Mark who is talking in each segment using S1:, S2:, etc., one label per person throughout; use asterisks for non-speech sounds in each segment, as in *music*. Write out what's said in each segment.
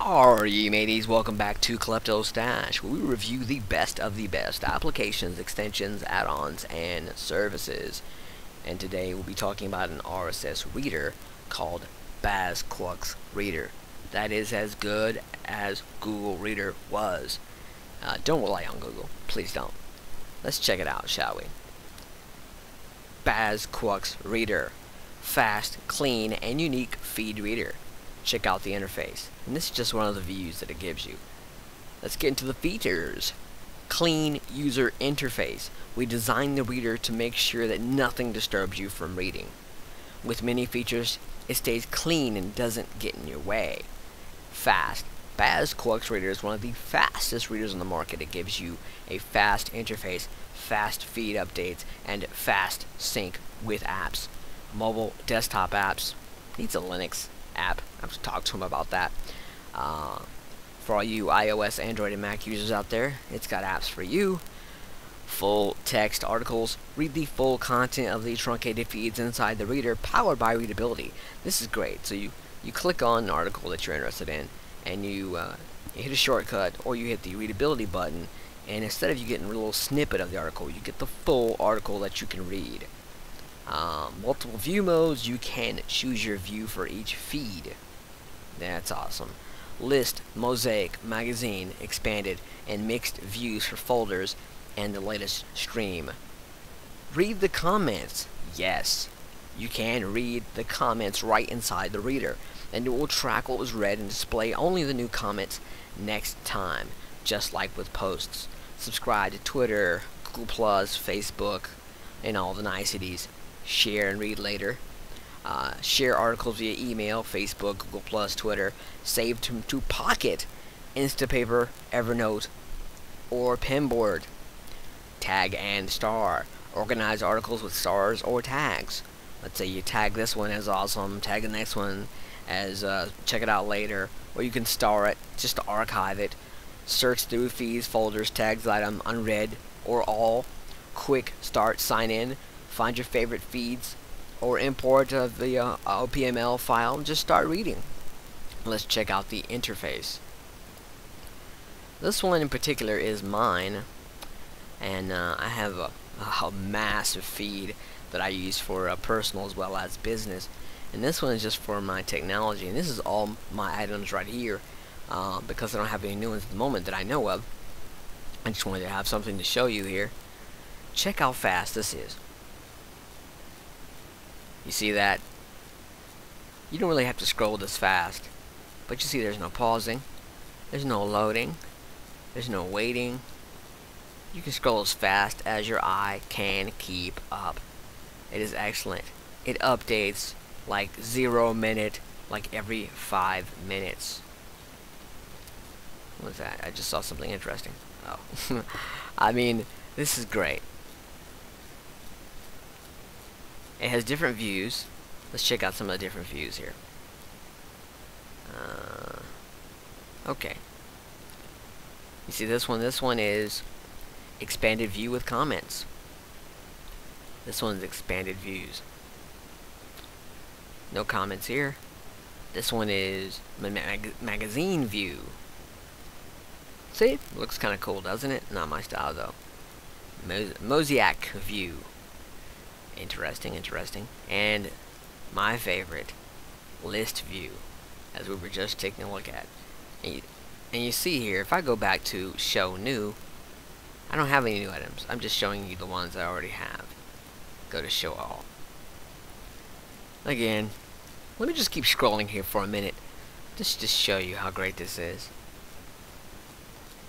S1: Ye mateys? Welcome back to Klepto Stash, where we review the best of the best applications, extensions, add-ons, and services. And today we'll be talking about an RSS reader called BazQux Reader. That is as good as Google Reader was. Uh, don't rely on Google. Please don't. Let's check it out, shall we? BazQux Reader. Fast, clean, and unique feed reader check out the interface. And this is just one of the views that it gives you. Let's get into the features. Clean user interface. We designed the reader to make sure that nothing disturbs you from reading. With many features, it stays clean and doesn't get in your way. Fast. BazQux Reader is one of the fastest readers on the market. It gives you a fast interface, fast feed updates, and fast sync with apps. Mobile desktop apps. Needs a Linux app. I've talked to him about that. Uh, for all you iOS, Android, and Mac users out there, it's got apps for you. Full text articles. Read the full content of the truncated feeds inside the reader, powered by Readability. This is great. So you, you click on an article that you're interested in, and you, uh, you hit a shortcut, or you hit the Readability button, and instead of you getting a little snippet of the article, you get the full article that you can read. Um, multiple view modes, you can choose your view for each feed. That's awesome. List, Mosaic, Magazine, Expanded, and Mixed views for folders and the latest stream. Read the comments. Yes, you can read the comments right inside the reader, and it will track what was read and display only the new comments next time, just like with posts. Subscribe to Twitter, Google+, Facebook, and all the niceties share and read later. Uh, share articles via email, Facebook, Google+, Plus, Twitter. Save to, to Pocket, Instapaper, Evernote, or Pinboard. Tag and star. Organize articles with stars or tags. Let's say you tag this one as awesome, tag the next one as uh, check it out later, or you can star it just to archive it. Search through feeds, folders, tags, item, unread, or all. Quick start sign in find your favorite feeds or import uh, the uh, OPML file and just start reading. Let's check out the interface. This one in particular is mine and uh, I have a, a, massive feed that I use for uh, personal as well as business and this one is just for my technology and this is all my items right here uh, because I don't have any new ones at the moment that I know of I just wanted to have something to show you here check how fast this is you see that? You don't really have to scroll this fast. But you see there's no pausing. There's no loading. There's no waiting. You can scroll as fast as your eye can keep up. It is excellent. It updates like zero minute, like every five minutes. What's that? I just saw something interesting. Oh. *laughs* I mean, this is great. It has different views. Let's check out some of the different views here. Uh, okay. You see this one? This one is expanded view with comments. This one's expanded views. No comments here. This one is mag magazine view. See? Looks kind of cool, doesn't it? Not my style, though. Mo Mosaic view. Interesting, interesting. And my favorite, list view, as we were just taking a look at. And you, and you see here, if I go back to show new, I don't have any new items. I'm just showing you the ones I already have. Go to show all. Again, let me just keep scrolling here for a minute. Just to show you how great this is.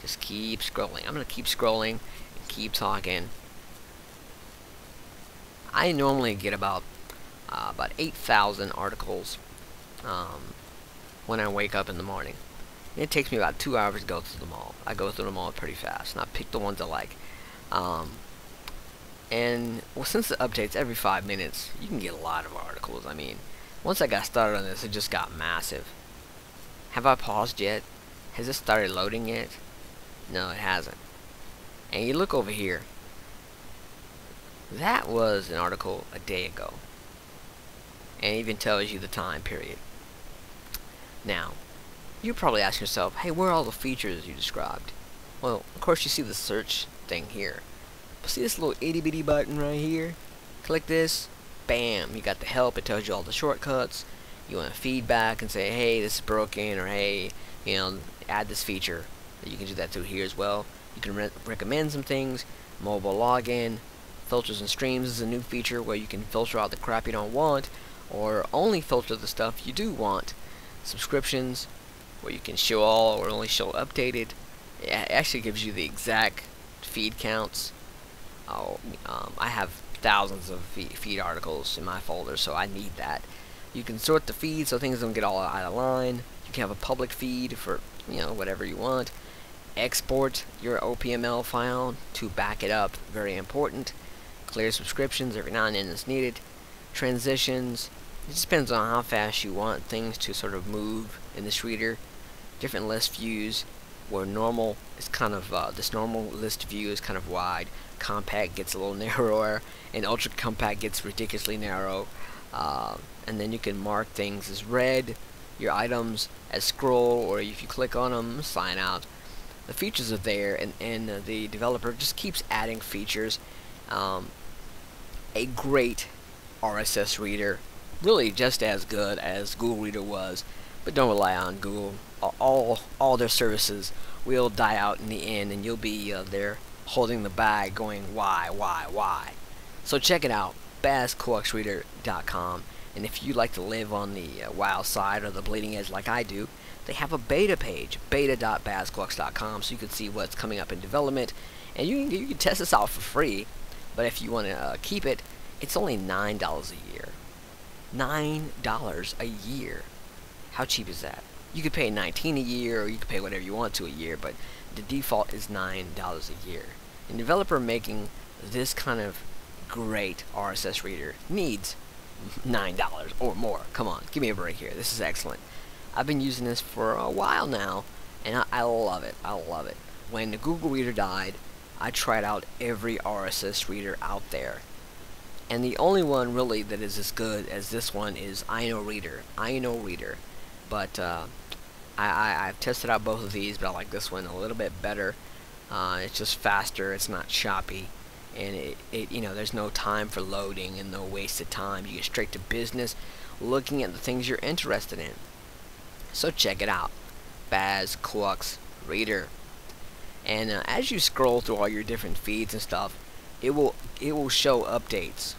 S1: Just keep scrolling. I'm going to keep scrolling and keep talking. I normally get about uh, about 8,000 articles um, when I wake up in the morning. It takes me about two hours to go through them all. I go through them all pretty fast, and I pick the ones I like. Um, and well, since it updates every five minutes, you can get a lot of articles. I mean, once I got started on this, it just got massive. Have I paused yet? Has it started loading yet? No, it hasn't. And you look over here, that was an article a day ago. And even tells you the time period. Now, You're probably asking yourself, hey, where are all the features you described? Well, of course you see the search thing here. But see this little itty bitty button right here? Click this, bam, you got the help, it tells you all the shortcuts. You want feedback and say, hey, this is broken, or hey, you know, add this feature. You can do that through here as well. You can re recommend some things, mobile login, filters and streams is a new feature where you can filter out the crap you don't want, or only filter the stuff you do want. Subscriptions, where you can show all or only show updated. It actually gives you the exact feed counts. Oh, um, I have thousands of feed articles in my folder, so I need that. You can sort the feed so things don't get all out of line. You can have a public feed for you know whatever you want. Export your OPML file to back it up, very important. Clear subscriptions every now and then is needed. Transitions, it just depends on how fast you want things to sort of move in this reader. Different list views where normal is kind of uh, this normal list view is kind of wide. Compact gets a little *laughs* narrower and ultra compact gets ridiculously narrow. Uh, and then you can mark things as red your items as scroll or if you click on them sign out. The features are there and, and the developer just keeps adding features um, a great RSS reader really just as good as Google Reader was but don't rely on Google. All all their services will die out in the end and you'll be uh, there holding the bag going why why why? So check it out bazquxreader.com and if you like to live on the uh, wild side or the bleeding edge like I do they have a beta page beta.bazqux.com so you can see what's coming up in development and you can, you can test this out for free but if you want to uh, keep it it's only nine dollars a year. Nine dollars a year. How cheap is that? You could pay 19 a year or you could pay whatever you want to a year but the default is $9 a year. And developer making this kind of great RSS reader needs $9 or more. Come on give me a break here. This is excellent. I've been using this for a while now and I, I love it. I love it. When the Google Reader died I tried out every RSS reader out there and the only one really that is as good as this one is Inoreader Inoreader but uh, I, have tested out both of these, but I like this one a little bit better. Uh, it's just faster, it's not choppy, and it, it, you know, there's no time for loading and no wasted time. You get straight to business, looking at the things you're interested in. So check it out, BazQux Reader. And uh, as you scroll through all your different feeds and stuff, it will it will show updates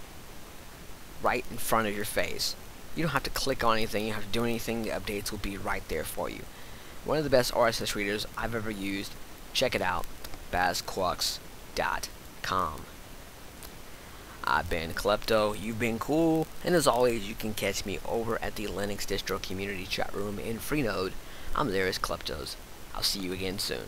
S1: right in front of your face. You don't have to click on anything, you don't have to do anything, the updates will be right there for you. One of the best RSS readers I've ever used. Check it out, bazqux.com. I've been Klepto, you've been cool, and as always, you can catch me over at the Linux Distro Community Chat Room in Freenode. I'm there as Kleptos. I'll see you again soon.